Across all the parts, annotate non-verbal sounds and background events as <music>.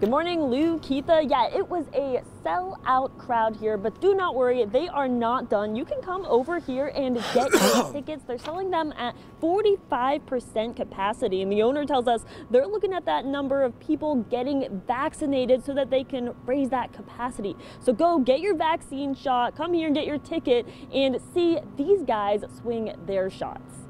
Good morning, Lou, Keitha. Yeah, it was a sell-out crowd here, but do not worry, they are not done. You can come over here and get <coughs> your tickets. They're selling them at 45% capacity, and the owner tells us they're looking at that number of people getting vaccinated so that they can raise that capacity. So go get your vaccine shot, come here and get your ticket, and see these guys swing their shots.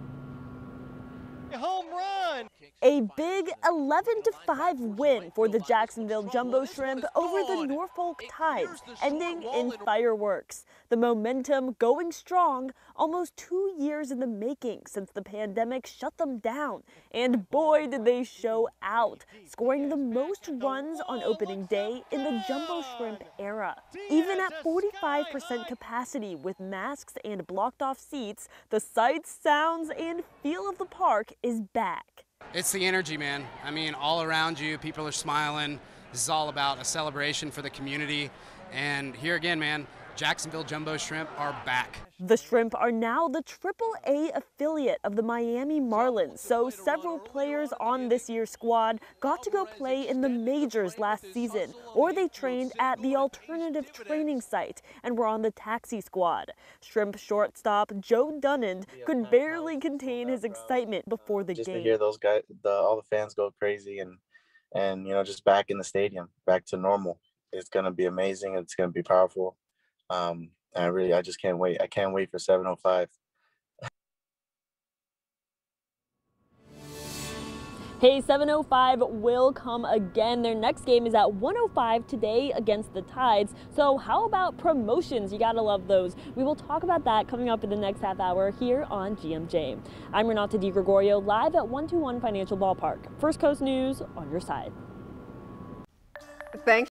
Home run! A big 11 to 5 win for the Jacksonville Jumbo Shrimp over the Norfolk Tides, ending in fireworks. The momentum going strong, almost two years in the making since the pandemic shut them down. And boy, did they show out, scoring the most runs on opening day in the Jumbo Shrimp era. Even at 45% capacity with masks and blocked off seats, the sights, sounds, and feel of the park is back. It's the energy, man. I mean, all around you, people are smiling. This is all about a celebration for the community. And here again, man, Jacksonville Jumbo Shrimp are back. The Shrimp are now the AAA affiliate of the Miami Marlins, so several players on this year's squad got to go play in the majors last season, or they trained at the alternative training site and were on the taxi squad. Shrimp shortstop Joe Dunand could barely contain his excitement before the just game. to hear those guys, the, all the fans go crazy, and and you know just back in the stadium, back to normal. It's gonna be amazing. It's gonna be powerful. Um, and I really, I just can't wait. I can't wait for 705. Hey, 705 will come again. Their next game is at 105 today against the Tides. So, how about promotions? You gotta love those. We will talk about that coming up in the next half hour here on GMJ. I'm Renata Di Gregorio, live at 121 Financial Ballpark. First Coast News on your side. Thanks.